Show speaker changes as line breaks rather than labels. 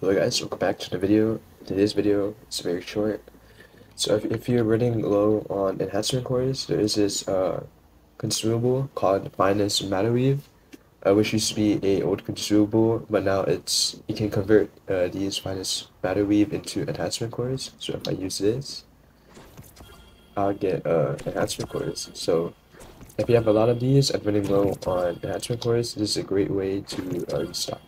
Hello guys, welcome back to the video. Today's video is very short. So if, if you're running low on enhancement cores, there is this uh, consumable called Finest Matter Weave, uh, which used to be a old consumable, but now it's you can convert uh, these Finest Matter Weave into enhancement cores. So if I use this, I'll get uh, enhancement cores. So if you have a lot of these and running low on enhancement cores, this is a great way to uh, restock.